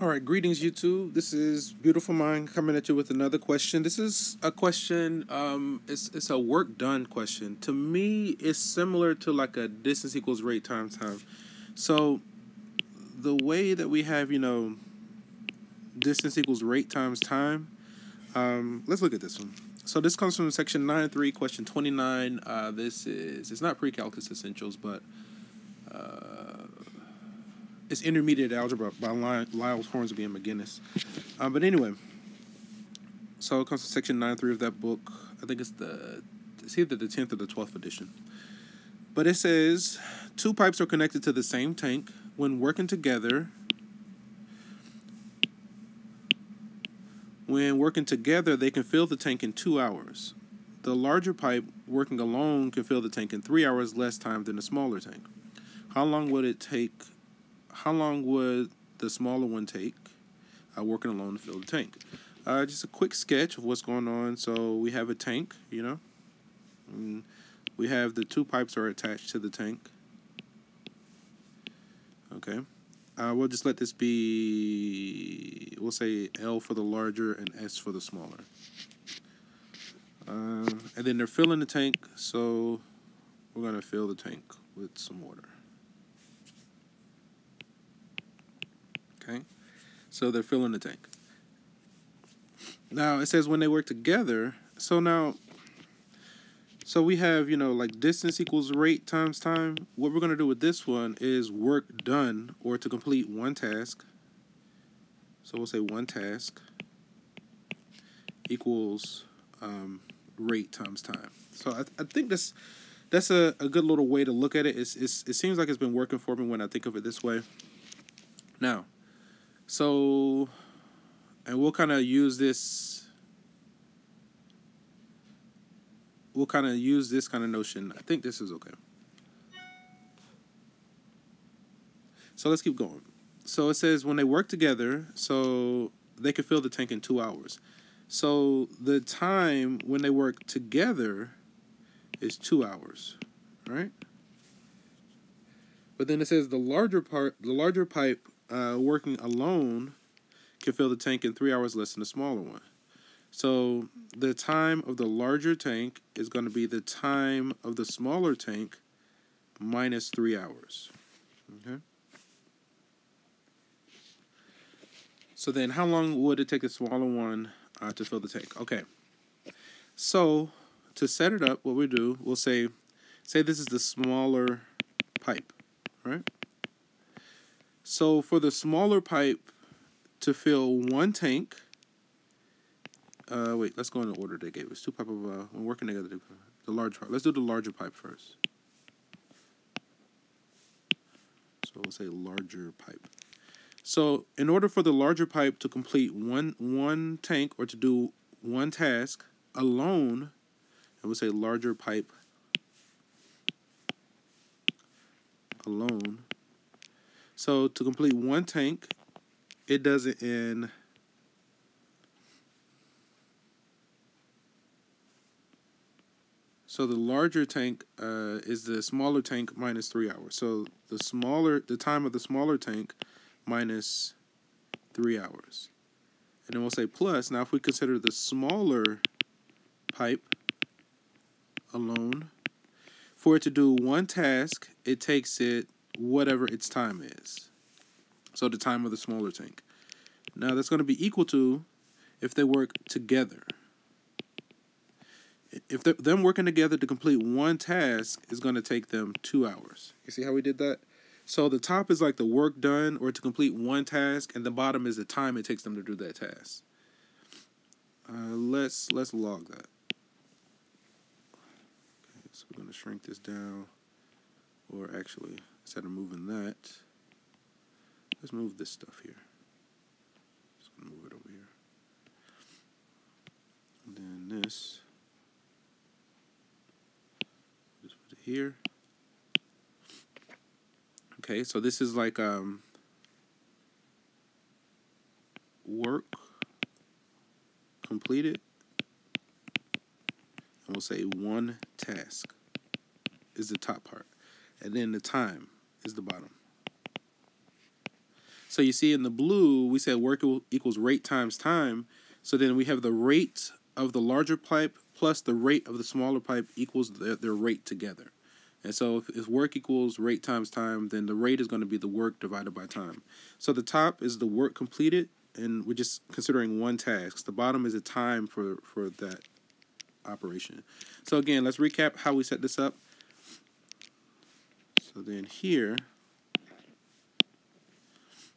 All right, greetings, YouTube. This is Beautiful Mind coming at you with another question. This is a question. Um, it's it's a work done question. To me, it's similar to like a distance equals rate times time. So, the way that we have, you know, distance equals rate times time. Um, let's look at this one. So this comes from section nine three, question twenty nine. Uh, this is it's not pre-calculus essentials, but. Uh, it's Intermediate Algebra by Lial's Hornsby and McGinnis. Um, but anyway, so it comes to section 9 3 of that book. I think it's the it's either the 10th or the 12th edition. But it says two pipes are connected to the same tank. When working together, when working together, they can fill the tank in two hours. The larger pipe working alone can fill the tank in three hours less time than the smaller tank. How long would it take how long would the smaller one take uh, working alone to fill the tank? Uh, just a quick sketch of what's going on. So we have a tank, you know. And we have the two pipes are attached to the tank. Okay. Uh, we'll just let this be, we'll say L for the larger and S for the smaller. Uh, and then they're filling the tank, so we're going to fill the tank with some water. Okay, so they're filling the tank. Now it says when they work together. So now, so we have you know like distance equals rate times time. What we're gonna do with this one is work done or to complete one task. So we'll say one task equals um, rate times time. So I, I think that's that's a, a good little way to look at it. It's, it's, it seems like it's been working for me when I think of it this way. Now, so, and we'll kind of use this. We'll kind of use this kind of notion. I think this is okay. So let's keep going. So it says when they work together, so they can fill the tank in two hours. So the time when they work together is two hours, right? But then it says the larger part, the larger pipe uh, working alone can fill the tank in three hours less than the smaller one. So the time of the larger tank is going to be the time of the smaller tank minus three hours. Okay. So then, how long would it take the smaller one uh, to fill the tank? Okay. So to set it up, what we do, we'll say, say this is the smaller pipe, right? So for the smaller pipe to fill one tank, uh, wait, let's go in the order they gave us. Two pipe of, uh, we're working together. The large pipe. Let's do the larger pipe first. So we'll say larger pipe. So in order for the larger pipe to complete one one tank or to do one task alone, I would say larger pipe alone so to complete one tank, it does it in So the larger tank uh, is the smaller tank minus three hours. So the smaller, the time of the smaller tank minus three hours. And then we'll say plus. Now if we consider the smaller pipe alone, for it to do one task, it takes it whatever its time is. So the time of the smaller tank. Now that's going to be equal to if they work together. If them working together to complete one task is going to take them two hours. You see how we did that? So the top is like the work done or to complete one task, and the bottom is the time it takes them to do that task. Uh, let's let's log that. Okay, so we're going to shrink this down, or actually Instead of moving that, let's move this stuff here. Just gonna move it over here. And then this, just put it here. Okay, so this is like um, work completed. And we'll say one task is the top part. And then the time is the bottom. So you see in the blue, we said work equals rate times time. So then we have the rate of the larger pipe plus the rate of the smaller pipe equals their, their rate together. And so if, if work equals rate times time, then the rate is going to be the work divided by time. So the top is the work completed, and we're just considering one task. The bottom is the time for, for that operation. So again, let's recap how we set this up. So then here,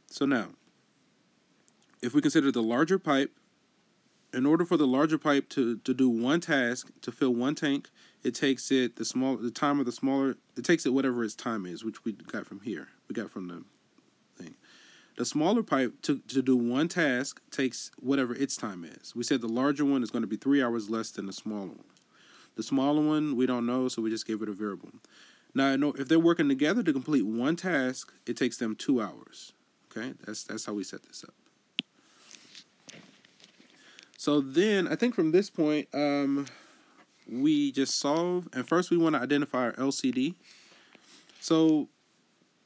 so now, if we consider the larger pipe, in order for the larger pipe to, to do one task, to fill one tank, it takes it the small the time of the smaller it takes it whatever its time is, which we got from here. We got from the thing. The smaller pipe to, to do one task takes whatever its time is. We said the larger one is going to be three hours less than the smaller one. The smaller one we don't know, so we just gave it a variable. Now, if they're working together to complete one task, it takes them two hours. Okay, that's that's how we set this up. So then, I think from this point, um, we just solve, and first we want to identify our LCD. So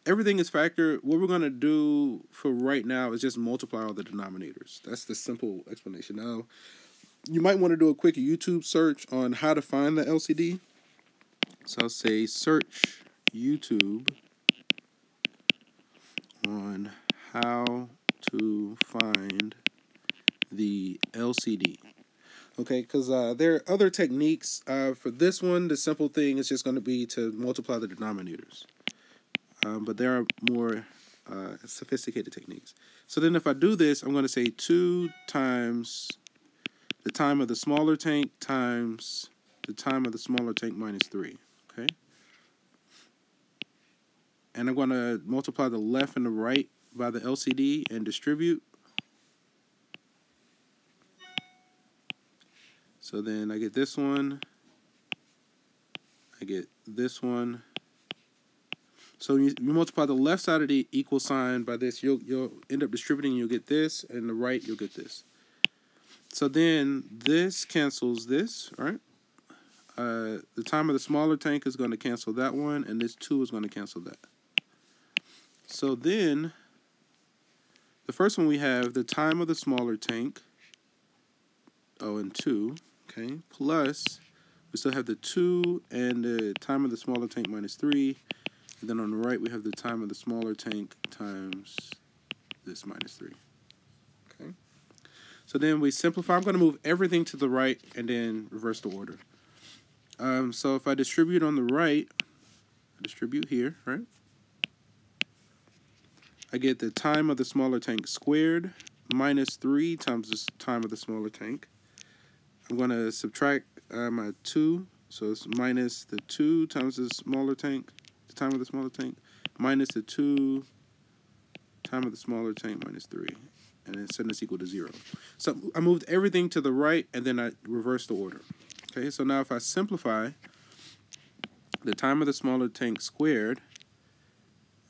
everything is factored. What we're going to do for right now is just multiply all the denominators. That's the simple explanation. Now, you might want to do a quick YouTube search on how to find the LCD. So I'll say search YouTube on how to find the LCD. Okay, because uh, there are other techniques. Uh, for this one, the simple thing is just going to be to multiply the denominators. Um, but there are more uh, sophisticated techniques. So then if I do this, I'm going to say 2 times the time of the smaller tank times the time of the smaller tank minus 3. Okay? And I'm going to multiply the left and the right by the LCD and distribute. So then I get this one. I get this one. So you, you multiply the left side of the equal sign by this, you'll you'll end up distributing. You'll get this, and the right you'll get this. So then this cancels this, right? Uh, the time of the smaller tank is going to cancel that one, and this two is going to cancel that. So then, the first one we have the time of the smaller tank. Oh, and two, okay, plus we still have the two and the time of the smaller tank minus three and then on the right, we have the time of the smaller tank times this minus 3. Okay. So then we simplify. I'm going to move everything to the right and then reverse the order. Um, so if I distribute on the right, I distribute here, right? I get the time of the smaller tank squared minus 3 times the time of the smaller tank. I'm going to subtract uh, my 2, so it's minus the 2 times the smaller tank the time of the smaller tank minus the 2 time of the smaller tank minus 3. And then set this equal to 0. So I moved everything to the right, and then I reversed the order. Okay, so now if I simplify, the time of the smaller tank squared,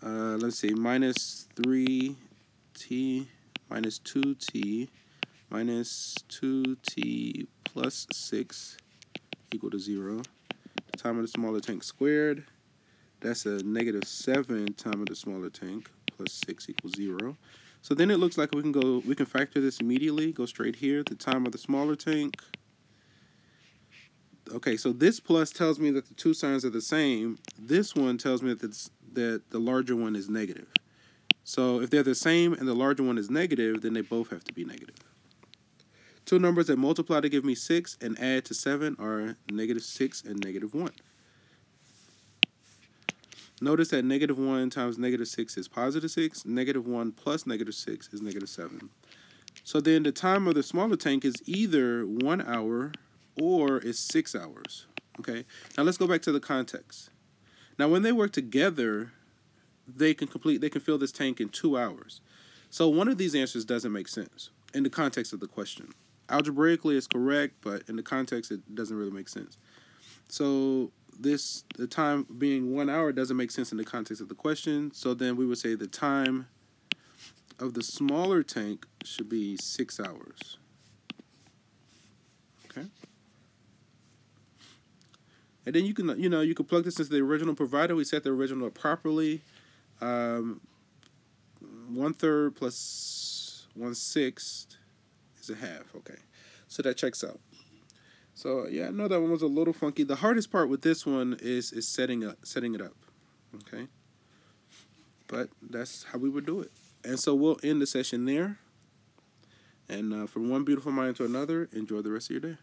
uh, let's see, minus 3t minus 2t minus 2t plus 6 equal to 0. The time of the smaller tank squared that's a negative 7 time of the smaller tank plus 6 equals 0. So then it looks like we can go, we can factor this immediately, go straight here, the time of the smaller tank. Okay, so this plus tells me that the two signs are the same. This one tells me that, that the larger one is negative. So if they're the same and the larger one is negative, then they both have to be negative. Two numbers that multiply to give me 6 and add to 7 are negative 6 and negative 1. Notice that negative 1 times negative 6 is positive 6. Negative 1 plus negative 6 is negative 7. So then the time of the smaller tank is either 1 hour or is 6 hours. Okay, now let's go back to the context. Now when they work together, they can complete, they can fill this tank in 2 hours. So one of these answers doesn't make sense in the context of the question. Algebraically, it's correct, but in the context, it doesn't really make sense. So this the time being one hour doesn't make sense in the context of the question. So then we would say the time of the smaller tank should be six hours. Okay. And then you can you know you can plug this into the original provider. We set the original up properly. Um, one third plus one sixth is a half. Okay, so that checks out. So yeah, I know that one was a little funky. The hardest part with this one is is setting up setting it up. Okay. But that's how we would do it. And so we'll end the session there. And uh, from one beautiful mind to another, enjoy the rest of your day.